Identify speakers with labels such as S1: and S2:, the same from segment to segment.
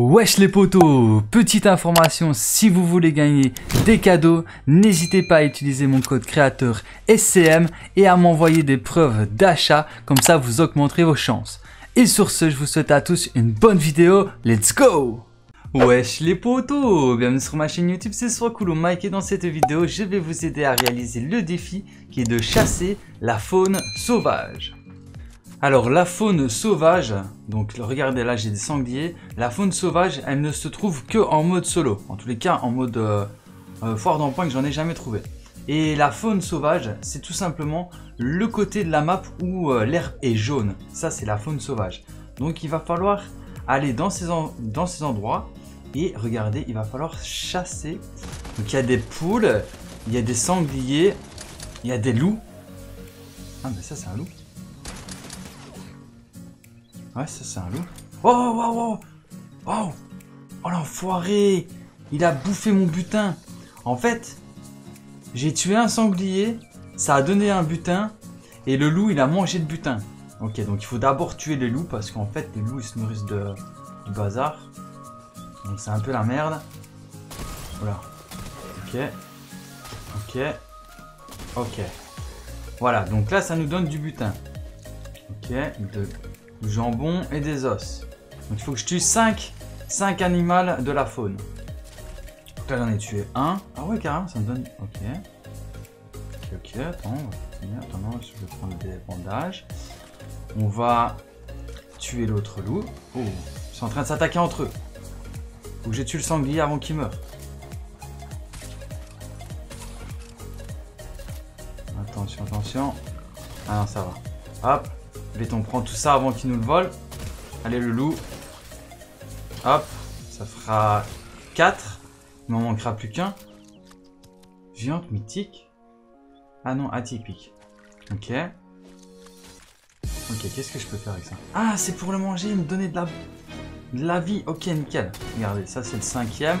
S1: Wesh les potos Petite information, si vous voulez gagner des cadeaux, n'hésitez pas à utiliser mon code créateur SCM et à m'envoyer des preuves d'achat, comme ça vous augmenterez vos chances. Et sur ce, je vous souhaite à tous une bonne vidéo, let's go Wesh les potos Bienvenue sur ma chaîne YouTube, c'est Swakulu Mike et dans cette vidéo, je vais vous aider à réaliser le défi qui est de chasser la faune sauvage. Alors la faune sauvage, donc regardez là j'ai des sangliers, la faune sauvage elle ne se trouve que en mode solo, en tous les cas en mode euh, euh, foire d'empoint que j'en ai jamais trouvé. Et la faune sauvage c'est tout simplement le côté de la map où euh, l'herbe est jaune, ça c'est la faune sauvage. Donc il va falloir aller dans ces, dans ces endroits et regardez il va falloir chasser. Donc il y a des poules, il y a des sangliers, il y a des loups. Ah mais ça c'est un loup. Ouais, ça c'est un loup. Oh, oh, oh Oh Oh l'enfoiré Il a bouffé mon butin En fait, j'ai tué un sanglier, ça a donné un butin, et le loup il a mangé le butin. Ok, donc il faut d'abord tuer les loups, parce qu'en fait les loups ils se nourrissent de, du bazar. Donc c'est un peu la merde. Voilà. Ok. Ok. Ok. Voilà, donc là ça nous donne du butin. Ok, de jambon et des os. Donc il faut que je tue 5, 5 animaux de la faune. Donc là j'en ai tué un. Ah ouais carrément ça me donne... Ok. Ok ok, attends, on va continuer. Attends, je vais prendre des bandages. On va tuer l'autre loup. Oh, ils sont en train de s'attaquer entre eux. Faut que j'ai tué le sanglier avant qu'il meure. Attention, attention. Ah non, ça va. Hop. On prend tout ça avant qu'il nous le vole. Allez, le loup. Hop. Ça fera 4. Il m'en manquera plus qu'un. Viande mythique. Ah non, atypique. Ok. Ok, qu'est-ce que je peux faire avec ça? Ah, c'est pour le manger, me donner de la, de la vie. Ok, nickel. Regardez, ça c'est le cinquième.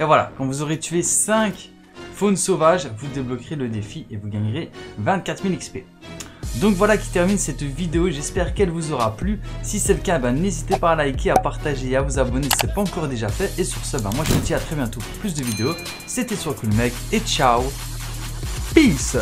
S1: Et voilà, quand vous aurez tué 5 faunes sauvages, vous débloquerez le défi et vous gagnerez 24 000 XP. Donc voilà qui termine cette vidéo, j'espère qu'elle vous aura plu. Si c'est le cas, ben, n'hésitez pas à liker, à partager et à vous abonner si ce n'est pas encore déjà fait. Et sur ce, ben, moi je vous dis à très bientôt pour plus de vidéos. C'était sur Cool Mec et ciao Peace